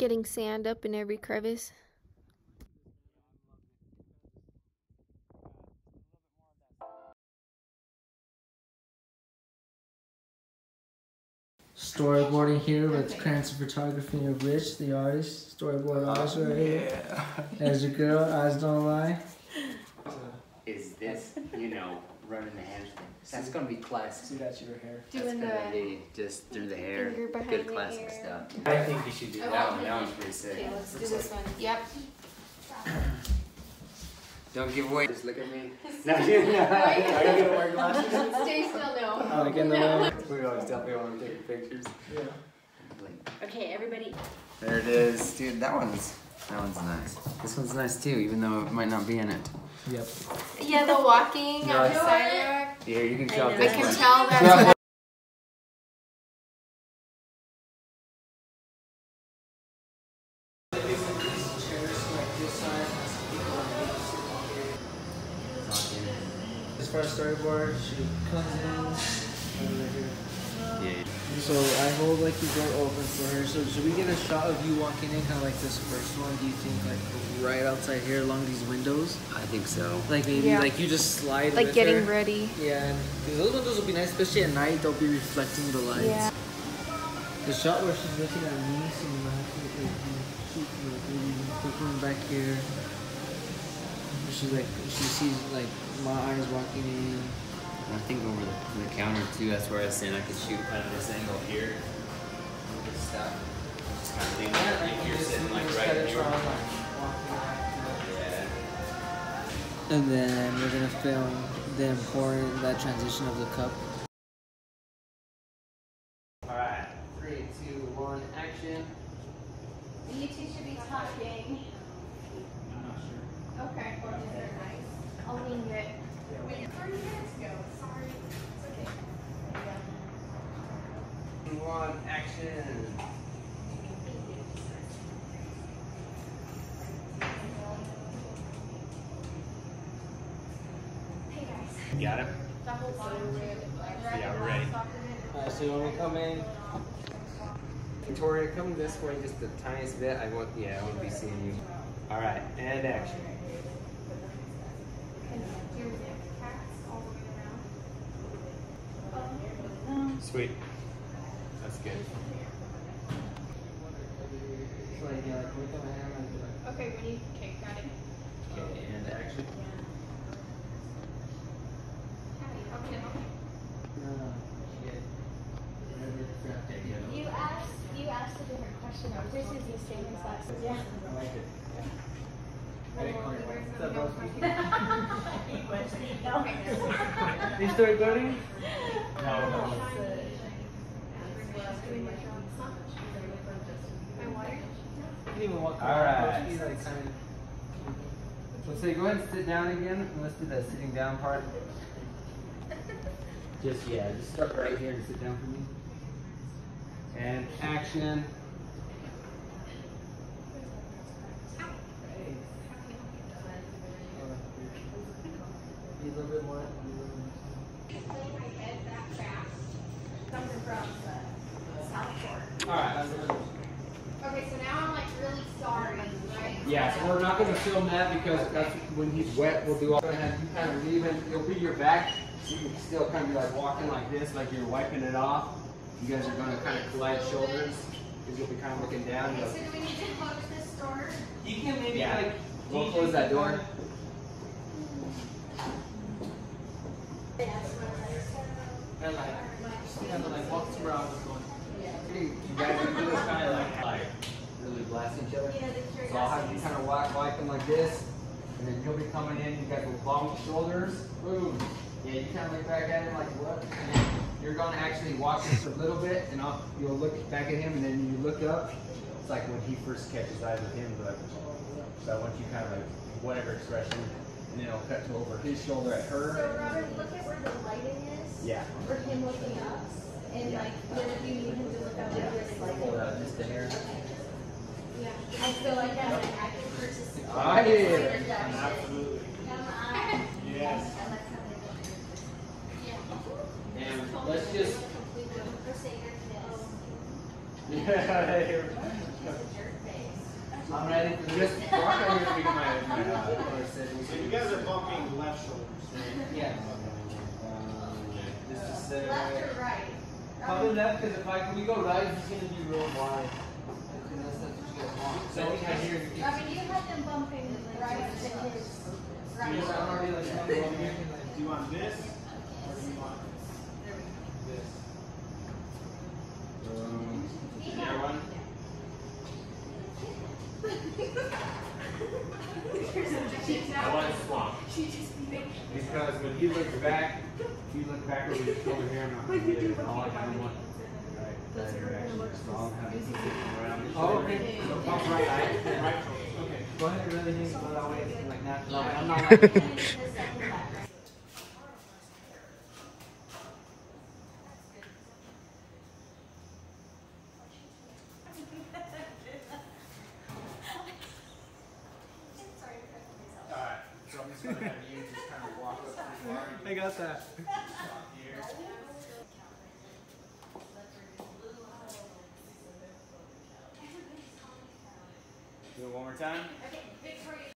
Getting sand up in every crevice. storyboarding here with Cranston Photography of Rich, the artist. Storyboard artist right here. There's your girl, eyes don't lie. Is this, you know, running the hamstring? That's gonna be classic. See that's your hair. That's Doing gonna the be just through the hair. Good classic ear. stuff. I think you should do that one. That one's pretty sick. Okay, let's do this one. Yep. Don't give away. Just look at me. No, you no. Are you gonna wear glasses? Stay still, no. Like in the way. We always tell people when we're taking pictures. Yeah. Okay, everybody. There it is, dude. That one's that one's nice. This one's nice too, even though it might not be in it. Yep. Yeah, the walking No, on the sidewalk. Here, you can show I this can one. tell that's like the door open for her. So should we get a shot of you walking in, kind of like this first one? Do you think like right outside here along these windows? I think so. Like maybe Yeah. like you just slide. like with getting her? ready. Yeah, because those windows will be nice, especially at night. They'll be reflecting the lights. Yeah. The shot where she's looking at me, so I'm gonna have to like, shoot like maybe quick one back here. She's like she sees like my eyes walking in. I think over the, the counter too. That's where I was saying I could shoot kind of this angle here. This stuff. Just kind of lean like if you're sitting like right here. from, like. Yeah. And then we're gonna film them pouring that transition of the cup. Alright, three, two, one, action. You two should be talking. I'm not sure. Okay. I'll wing it. Thirty minutes ago. Sorry. It's okay. One, action. Hey guys. Got it. The whole bottom Yeah, we're ready. Alright, so when we come in, Victoria, come this way just the tiniest bit. I want, yeah, I want to be seeing you. All right, and action. Sweet. That's good. it's like, yeah, like, we come in, like, Okay, when you okay, got it. Okay, and action. no, no. You asked you asked a different question. I was just using the same exact. Yeah. I like it. You start recording? No, no. You can even walk All around, right. just be like kind of. So say, go ahead and sit down again. and Let's do the sitting down part. Just yeah, just start right here and sit down for me. And action. Be a little bit more. All right. Okay, so now I'm like really sorry, right? Yeah, so we're not going to film that because that's when he's wet. We'll do all. Go ahead, you kind of leave it. It'll be your back. So you can still kind of be like walking like this, like you're wiping it off. You guys are going to kind of collide shoulders because you'll be kind of looking down. Okay, You'll- so do we need to close this door? You can maybe Yeah. like. We'll close that door. And like, kind of like walk around what's going. You guys can do this kind of like, like really blast each other. So I'll have you kind of wipe, wipe them like this, and then you'll be coming in. You guys will bump shoulders. Boom. Yeah, you kind of look back at him like what? You're gonna actually watch this a little bit, and I'll, you'll look back at him, and then you look up. It's like when he first catches eyes with him, but so I want you kind of like whatever expression, and then I'll cut to over his shoulder at her. So. Robert, look at where the lighting is. Yeah. For him looking up, and like then if you need him to look up Yeah. where the lighting. Hold out just the hair. Yeah. I feel like that's an active person. Ah, yeah. Absolutely. Yes. And let's just For say your kiss. Yeah. He's a jerk face. I'm ready for Just this. walk out here so we my, my, uh. So you guys are bumping left shoulders, right? Yeah. This is, uh, Left or right? Probably left because if I can we go right, it's gonna be real wide. That's that's what you guys want. So I think I hear. I mean, you have them bumping right to his. Right. Because I'm already like I'm going here. Do you want this, or do you want this There one? I want to swamp. Because when he looks back, if you look back over your shoulder here, I'm not gonna get it. All oh, oh, I kind of want. Right, that direction. So I'll have you looking around your Oh, okay. So bump right. Right okay. Go ahead and really that way. Like natural. I'm not like. Alright, so I'm just gonna have you just kind of walk up to the bar. I got that. Here. Do it one more time. Bring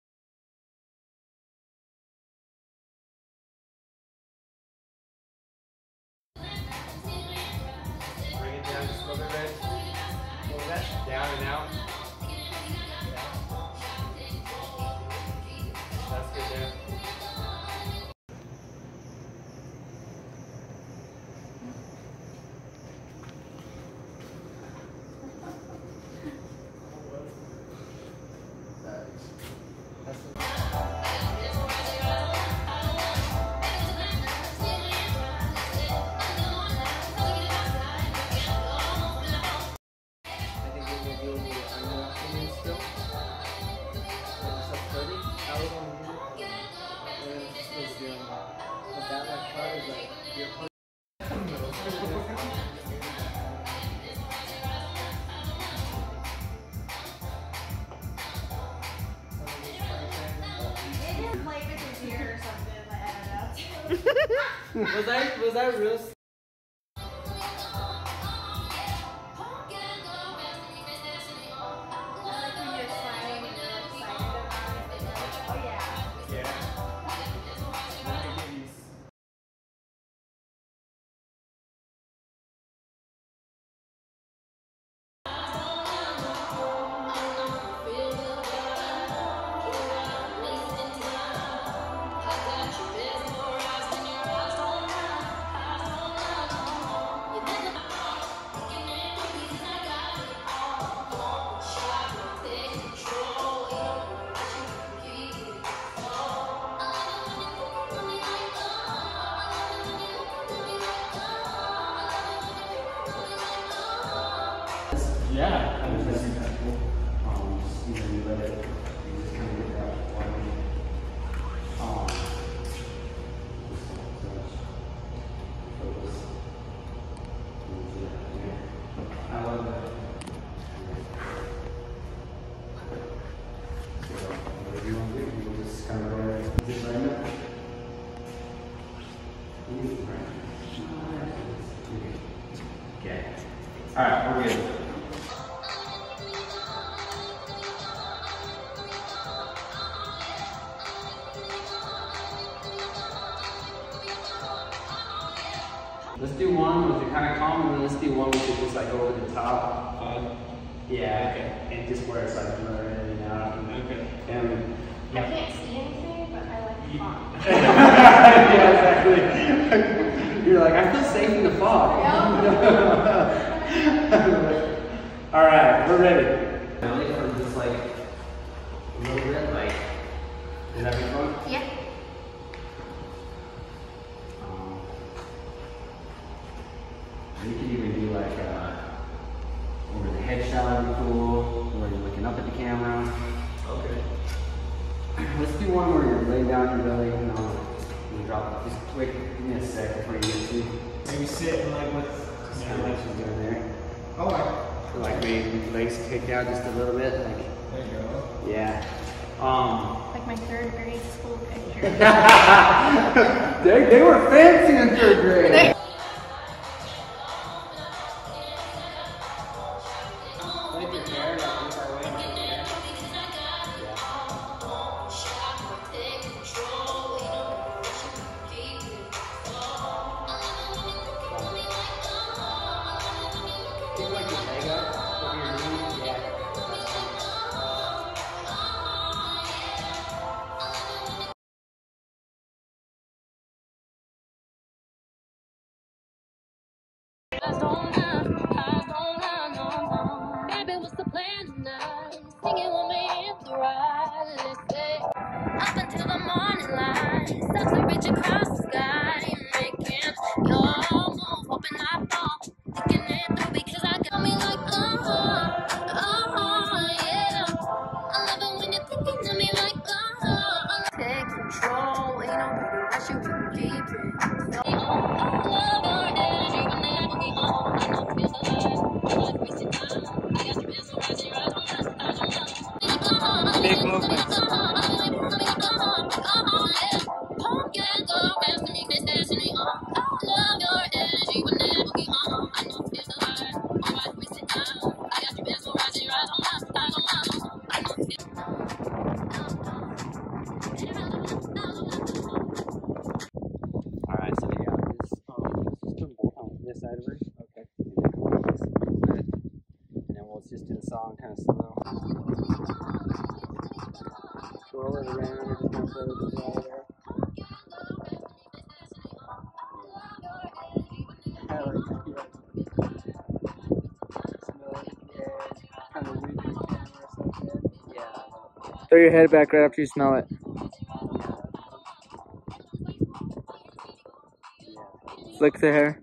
like, I was that was that real? Let's do one with it kind of calm, and then let's do one with it just like over the top. Yeah, Okay. and just where it's like blurring in and out. Uh, okay. And I can't see anything, but I like the fog. yeah, exactly. You're like, I feel safe in the fog. All right, we're ready. Belly for just like a little bit, like, is that be fun? Yeah. Um, you could even like uh, over the head shot would be cool, where you're looking up at the camera. Okay. Let's do one where you're laying down your belly and uh, you drop. Just wait, give me a sec before you get to. Maybe sit and like with. Just kind of like doing there. Oh, I- Like maybe legs kicked out just a little bit, like there you go. yeah. Um, Like my third grade school picture. they, they were fancy in third grade. Throw your head back right after you smell it. Flick the hair.